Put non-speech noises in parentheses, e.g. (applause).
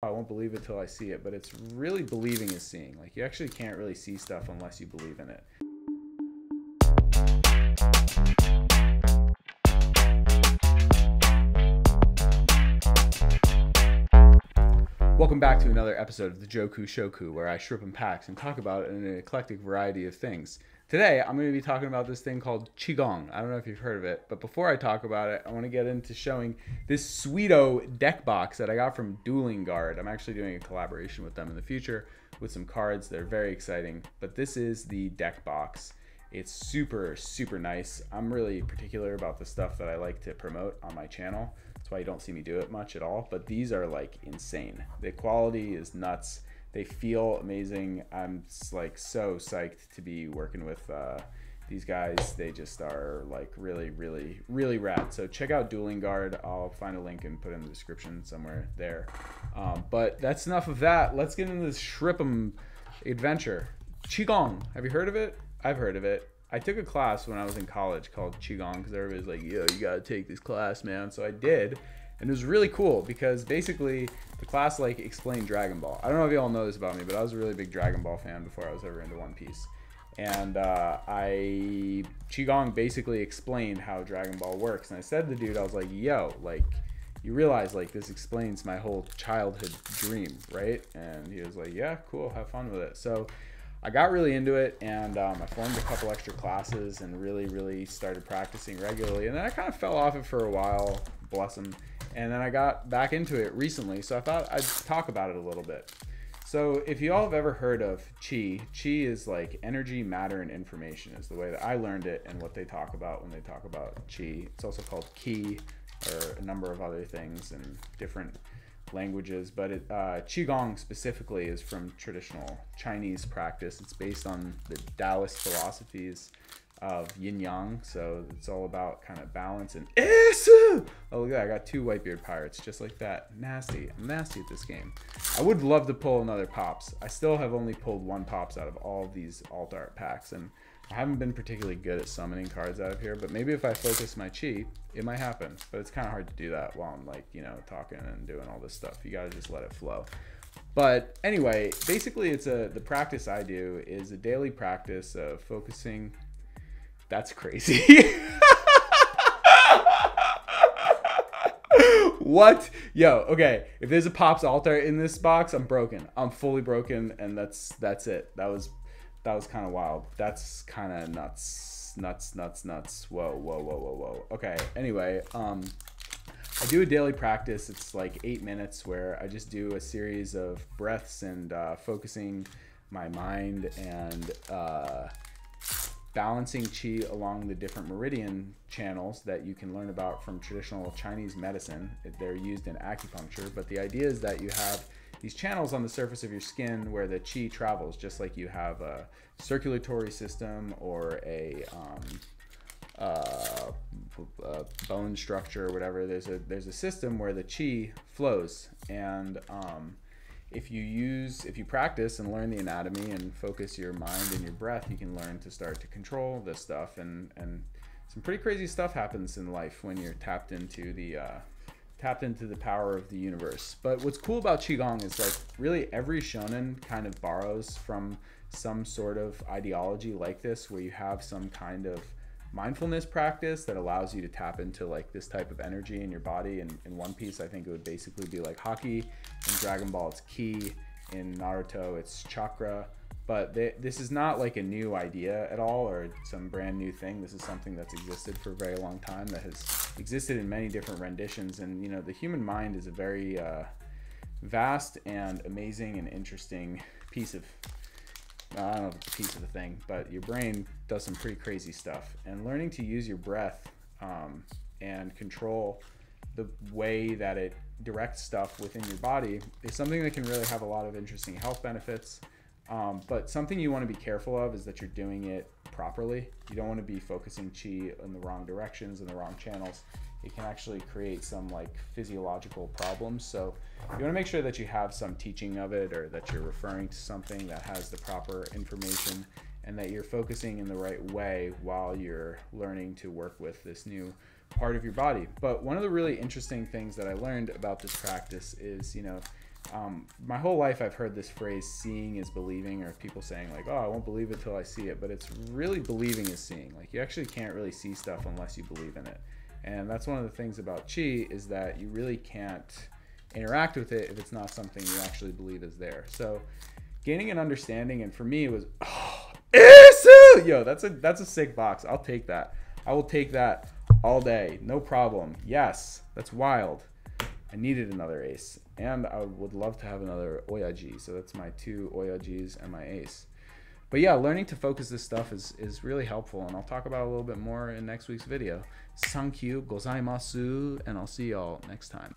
I won't believe it till I see it, but it's really believing is seeing. Like you actually can't really see stuff unless you believe in it. Welcome back to another episode of the Johku Shoku, where I strip and packs and talk about an eclectic variety of things. Today, I'm going to be talking about this thing called Qigong. I don't know if you've heard of it, but before I talk about it, I want to get into showing this Sweeto deck box that I got from Dueling Guard. I'm actually doing a collaboration with them in the future with some cards. They're very exciting, but this is the deck box. It's super, super nice. I'm really particular about the stuff that I like to promote on my channel. That's why you don't see me do it much at all. But these are like insane. The quality is nuts. They feel amazing. I'm like so psyched to be working with uh, these guys. They just are like really, really, really rad. So check out Dueling Guard. I'll find a link and put in the description somewhere there. Um, but that's enough of that. Let's get into this Shrip'em adventure. Qigong. Have you heard of it? I've heard of it. I took a class when I was in college called Qigong because everybody's like, yo, you gotta take this class, man. So I did. And it was really cool because basically the class like explained Dragon Ball. I don't know if you all know this about me, but I was a really big Dragon Ball fan before I was ever into One Piece. And uh, I Qigong basically explained how Dragon Ball works. And I said to the dude, I was like, yo, like you realize like this explains my whole childhood dream, right? And he was like, yeah, cool, have fun with it. So I got really into it and um, I formed a couple extra classes and really, really started practicing regularly. And then I kind of fell off it for a while, bless him. And then I got back into it recently, so I thought I'd talk about it a little bit. So, if you all have ever heard of Qi, Qi is like energy, matter, and information, is the way that I learned it and what they talk about when they talk about Qi. It's also called Qi, or a number of other things in different languages, but it, uh, Qigong specifically is from traditional Chinese practice. It's based on the Taoist philosophies of yin yang, so it's all about kind of balance and. Oh, look at that! I got two Whitebeard pirates just like that. Nasty. I'm nasty at this game. I would love to pull another pops. I still have only pulled one pops out of all of these alt art packs, and I haven't been particularly good at summoning cards out of here, but maybe if I focus my chi, it might happen. But it's kind of hard to do that while I'm like, you know, talking and doing all this stuff. You gotta just let it flow. But anyway, basically it's a the practice I do is a daily practice of focusing. That's crazy. (laughs) what? Yo, okay. If there's a pops alt art in this box, I'm broken. I'm fully broken, and that's that's it. That was that was kind of wild. That's kind of nuts, nuts, nuts, nuts. Whoa, whoa, whoa, whoa, whoa. Okay. Anyway, um, I do a daily practice. It's like eight minutes where I just do a series of breaths and uh, focusing my mind and uh, balancing chi along the different meridian channels that you can learn about from traditional Chinese medicine. They're used in acupuncture, but the idea is that you have these channels on the surface of your skin where the chi travels, just like you have a circulatory system or a, um, uh, a bone structure or whatever. There's a there's a system where the chi flows, and um, if you use if you practice and learn the anatomy and focus your mind and your breath, you can learn to start to control this stuff and and some pretty crazy stuff happens in life when you're tapped into the uh, tapped into the power of the universe. But what's cool about Qigong is like really every shonen kind of borrows from some sort of ideology like this where you have some kind of mindfulness practice that allows you to tap into like this type of energy in your body. And in one piece i think it would basically be like haki. in dragon ball it's ki in naruto it's chakra. But they, this is not like a new idea at all or some brand new thing. This is something that's existed for a very long time that has existed in many different renditions. And you know the human mind is a very uh, vast and amazing and interesting piece of I don't know if it's a piece of the thing, but your brain does some pretty crazy stuff. And learning to use your breath um, and control the way that it directs stuff within your body is something that can really have a lot of interesting health benefits. Um, but something you want to be careful of is that you're doing it properly. You don't want to be focusing chi in the wrong directions and the wrong channels. It can actually create some like physiological problems. So you want to make sure that you have some teaching of it or that you're referring to something that has the proper information and that you're focusing in the right way while you're learning to work with this new part of your body. But one of the really interesting things that I learned about this practice is, you know, um, my whole life I've heard this phrase "seeing is believing," or people saying like, "Oh, I won't believe it till I see it," but it's really believing is seeing. Like you actually can't really see stuff unless you believe in it, and that's one of the things about chi is that you really can't interact with it if it's not something you actually believe is there. So gaining an understanding, and for me it was, oh, Izo! yo, that's a that's a sick box. I'll take that. I will take that all day, no problem. Yes, that's wild. I needed another ace, and I would love to have another Oyaji. So that's my two Oyajis and my ace. But yeah, learning to focus this stuff is, is really helpful, and I'll talk about a little bit more in next week's video. Thank you, gozaimasu, and I'll see y'all next time.